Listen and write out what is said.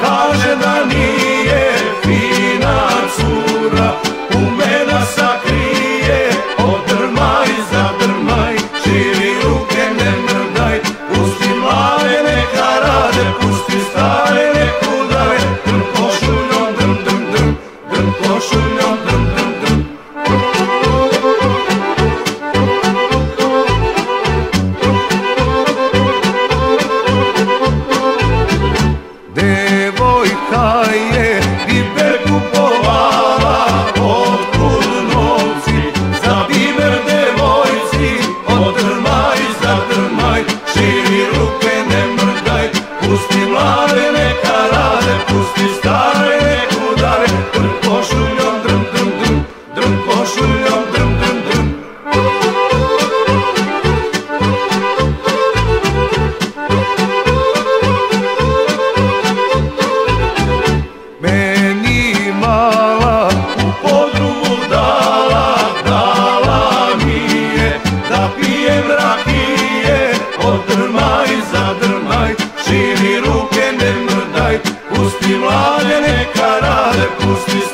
kaže da nije. kayıp pusti mlade neka rade, pusti